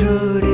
Trudy.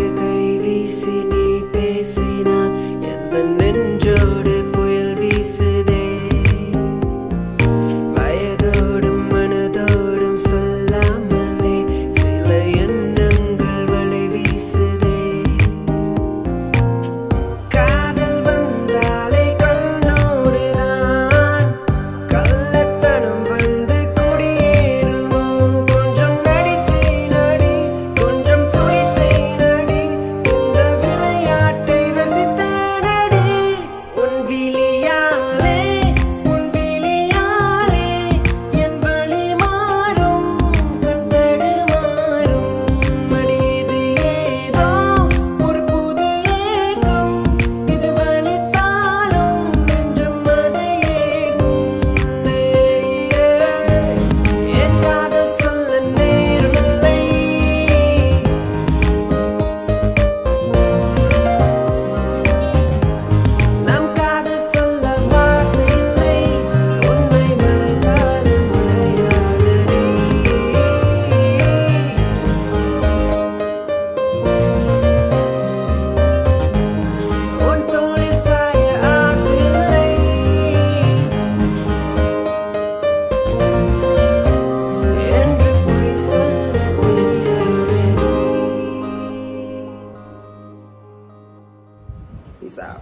Peace out.